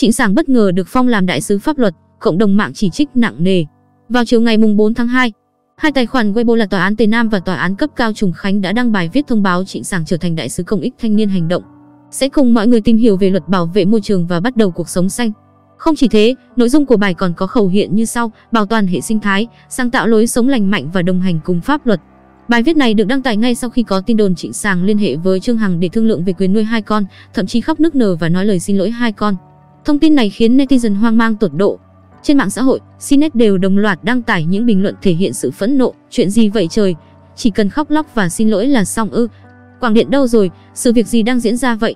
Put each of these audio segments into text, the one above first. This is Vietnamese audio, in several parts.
Trịnh Sảng bất ngờ được phong làm đại sứ pháp luật, cộng đồng mạng chỉ trích nặng nề. Vào chiều ngày mùng 4 tháng 2, hai tài khoản Weibo là tòa án Tây Nam và tòa án cấp cao Trùng Khánh đã đăng bài viết thông báo Trịnh Sảng trở thành đại sứ công ích thanh niên hành động. Sẽ cùng mọi người tìm hiểu về luật bảo vệ môi trường và bắt đầu cuộc sống xanh. Không chỉ thế, nội dung của bài còn có khẩu hiện như sau: bảo toàn hệ sinh thái, sáng tạo lối sống lành mạnh và đồng hành cùng pháp luật. Bài viết này được đăng tải ngay sau khi có tin đồn Trịnh Sàng liên hệ với Trương Hằng để thương lượng về quyền nuôi hai con, thậm chí khóc nức nở và nói lời xin lỗi hai con. Thông tin này khiến netizen hoang mang tột độ. Trên mạng xã hội, Cnet đều đồng loạt đăng tải những bình luận thể hiện sự phẫn nộ, chuyện gì vậy trời, chỉ cần khóc lóc và xin lỗi là xong ư? Quảng Điện đâu rồi, sự việc gì đang diễn ra vậy?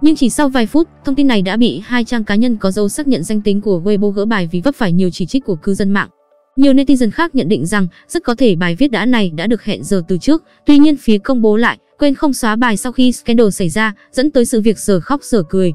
Nhưng chỉ sau vài phút, thông tin này đã bị hai trang cá nhân có dấu xác nhận danh tính của Weibo gỡ bài vì vấp phải nhiều chỉ trích của cư dân mạng. Nhiều netizen khác nhận định rằng rất có thể bài viết đã này đã được hẹn giờ từ trước, tuy nhiên phía công bố lại quên không xóa bài sau khi scandal xảy ra, dẫn tới sự việc giờ khóc giờ cười.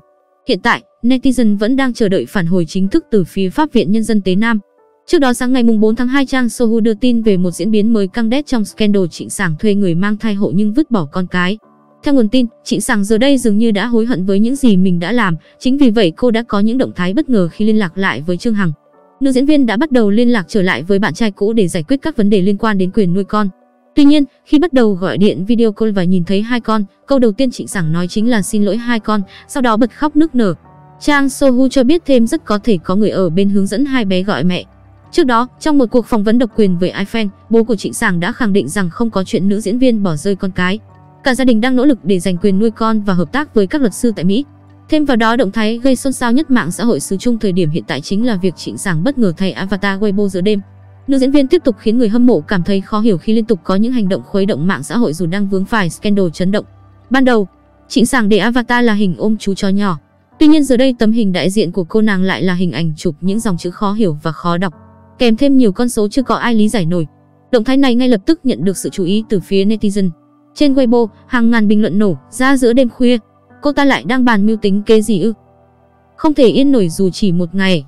Hiện tại, netizen vẫn đang chờ đợi phản hồi chính thức từ phía Pháp viện Nhân dân Tế Nam. Trước đó sáng ngày 4 tháng 2 trang Sohu đưa tin về một diễn biến mới căng đét trong scandal Trịnh Sảng thuê người mang thai hộ nhưng vứt bỏ con cái. Theo nguồn tin, Trịnh Sảng giờ đây dường như đã hối hận với những gì mình đã làm, chính vì vậy cô đã có những động thái bất ngờ khi liên lạc lại với Trương Hằng. Nữ diễn viên đã bắt đầu liên lạc trở lại với bạn trai cũ để giải quyết các vấn đề liên quan đến quyền nuôi con. Tuy nhiên, khi bắt đầu gọi điện video call và nhìn thấy hai con, câu đầu tiên Trịnh Sảng nói chính là xin lỗi hai con, sau đó bật khóc nức nở. Trang Sohu cho biết thêm rất có thể có người ở bên hướng dẫn hai bé gọi mẹ. Trước đó, trong một cuộc phỏng vấn độc quyền với iFan, bố của Trịnh Sảng đã khẳng định rằng không có chuyện nữ diễn viên bỏ rơi con cái. Cả gia đình đang nỗ lực để giành quyền nuôi con và hợp tác với các luật sư tại Mỹ. Thêm vào đó, động thái gây xôn xao nhất mạng xã hội xứ Trung thời điểm hiện tại chính là việc Trịnh Sảng bất ngờ thay avatar Weibo giữa đêm. Nữ diễn viên tiếp tục khiến người hâm mộ cảm thấy khó hiểu khi liên tục có những hành động khuấy động mạng xã hội dù đang vướng phải scandal chấn động. Ban đầu, Trịnh Sảng để avatar là hình ôm chú chó nhỏ. Tuy nhiên giờ đây tấm hình đại diện của cô nàng lại là hình ảnh chụp những dòng chữ khó hiểu và khó đọc, kèm thêm nhiều con số chưa có ai lý giải nổi. Động thái này ngay lập tức nhận được sự chú ý từ phía netizen. Trên Weibo, hàng ngàn bình luận nổ ra giữa đêm khuya. Cô ta lại đang bàn mưu tính kế gì ư? Không thể yên nổi dù chỉ một ngày.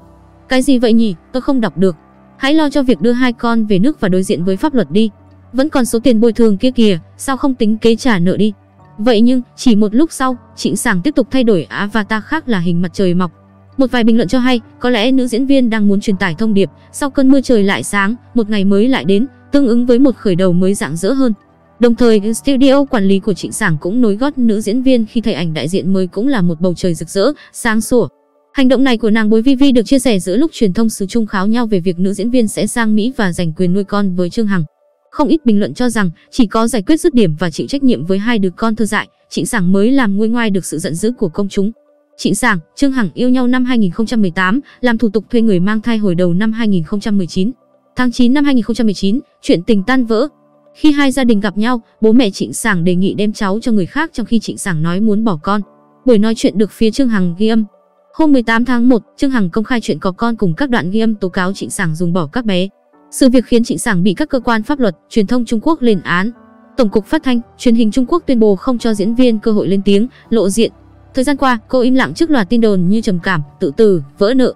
Cái gì vậy nhỉ? Tôi không đọc được. Hãy lo cho việc đưa hai con về nước và đối diện với pháp luật đi. Vẫn còn số tiền bồi thường kia kìa, sao không tính kế trả nợ đi? Vậy nhưng, chỉ một lúc sau, Trịnh Sảng tiếp tục thay đổi avatar khác là hình mặt trời mọc. Một vài bình luận cho hay, có lẽ nữ diễn viên đang muốn truyền tải thông điệp, sau cơn mưa trời lại sáng, một ngày mới lại đến, tương ứng với một khởi đầu mới rạng rỡ hơn. Đồng thời, studio quản lý của Trịnh Sảng cũng nối gót nữ diễn viên khi thấy ảnh đại diện mới cũng là một bầu trời rực rỡ, sáng sủa. Hành động này của nàng bối Vivi được chia sẻ giữa lúc truyền thông xứ Trung kháo nhau về việc nữ diễn viên sẽ sang Mỹ và giành quyền nuôi con với Trương Hằng. Không ít bình luận cho rằng chỉ có giải quyết dứt điểm và chịu trách nhiệm với hai đứa con thơ dại, Trịnh Sảng mới làm nguôi ngoai được sự giận dữ của công chúng. Trịnh Sảng, Trương Hằng yêu nhau năm 2018, làm thủ tục thuê người mang thai hồi đầu năm 2019. Tháng 9 năm 2019, chuyện tình tan vỡ, khi hai gia đình gặp nhau, bố mẹ Trịnh Sảng đề nghị đem cháu cho người khác trong khi Trịnh Sảng nói muốn bỏ con. Buổi nói chuyện được phía Trương Hằng ghi âm. Hôm 18 tháng 1, Trương Hằng công khai chuyện có con cùng các đoạn ghi âm tố cáo Trịnh Sảng dùng bỏ các bé. Sự việc khiến Trịnh Sảng bị các cơ quan pháp luật, truyền thông Trung Quốc lên án. Tổng cục Phát thanh, Truyền hình Trung Quốc tuyên bố không cho diễn viên cơ hội lên tiếng, lộ diện. Thời gian qua, cô im lặng trước loạt tin đồn như trầm cảm, tự tử, vỡ nợ,